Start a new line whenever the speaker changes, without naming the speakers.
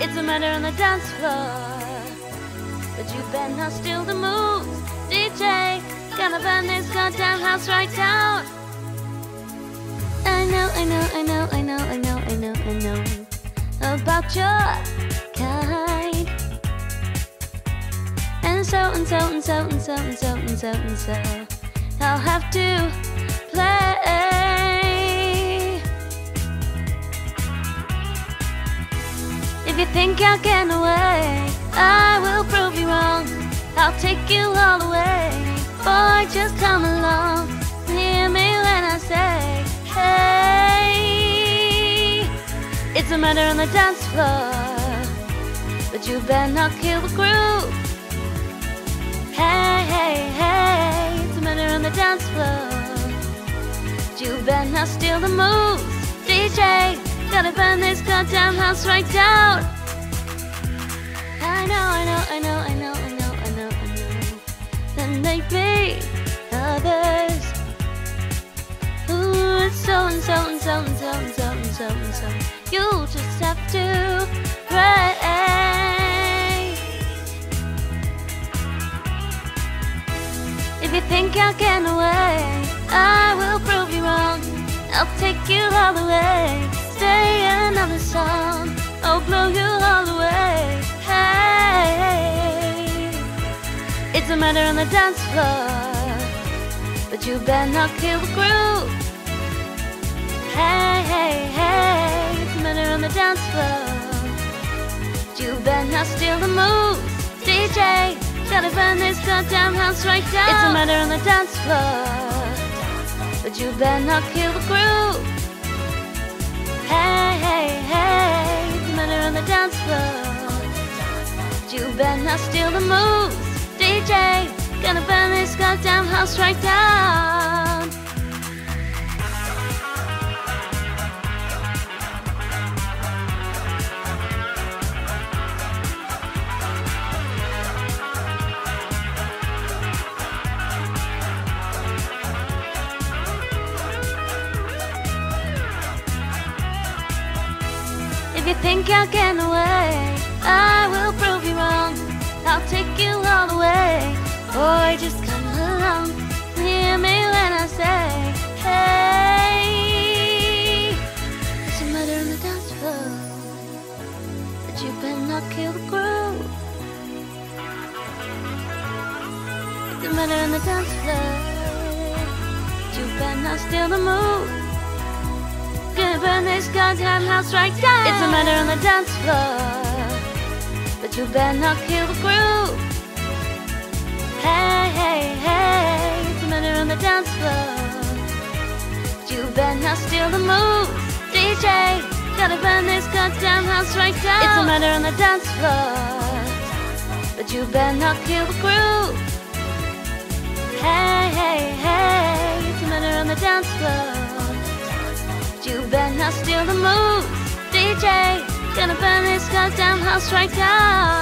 It's a murder on the dance floor. But you better not steal the moves. DJ, gonna burn this goddamn house right down. I know, I know, I know, I know, I know, I know, I know about your kind. And so and so and so and so and so and so and so I'll have to play. If you think I'll get away, I will prove you wrong. I'll take you all the way. Boy, just come along. Hear me when I say, hey. It's a murder on the dance floor. But you better not kill the groove. Hey, hey, hey. It's a murder on the dance floor. But you better not steal the moves. DJ, gotta burn this goddamn house right down. I know, I know, I know, I know, I know, I know, I know. There may be others. Ooh, it's so and so and so and so and so and so and so. You just have to pray. If you think I'll get away, I will prove you wrong. I'll take you all the way. Blow you all the way. Hey, it's a murder on the dance floor, but you better not kill the groove. Hey, hey, hey, it's a murder on the dance floor, but you better not steal the moves. DJ, gotta burn this goddamn house right down. It's a murder on the dance floor, but you better not kill the groove. Hey, hey, hey, the dance floor. You better not steal the moves. DJ, gonna burn this goddamn house right down. You think I'll get away, I will prove you wrong. I'll take you all the way. Boy, just come along. Hear me when I say, hey. It's a murder on the dance floor. But you better not kill the groove. It's a murder on the dance floor. But you better not steal the move. Burn this goddamn house right down. It's a murder on the dance floor, but you better not kill the groove. Hey, hey, hey, it's a murder on the dance floor, but you better not steal the moves. DJ, gotta burn this goddamn house right down. It's a murder on the dance floor, but you better not kill the groove. Hey, hey, hey, it's a murder on the dance floor. Not steal the moves, DJ. Gonna burn this goddamn house right down.